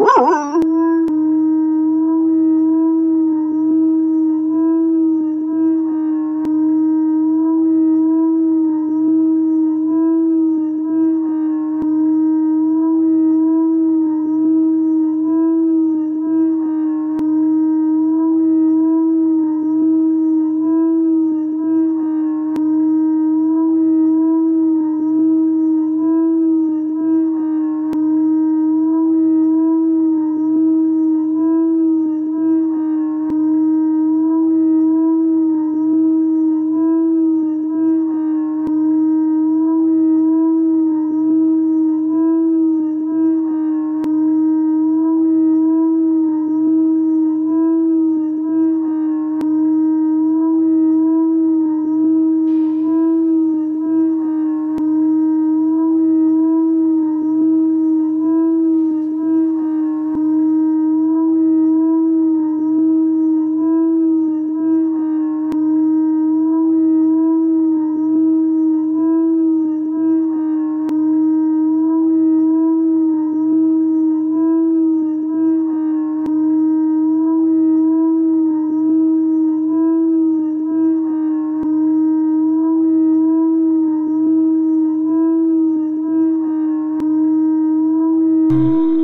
Woo! you. Mm.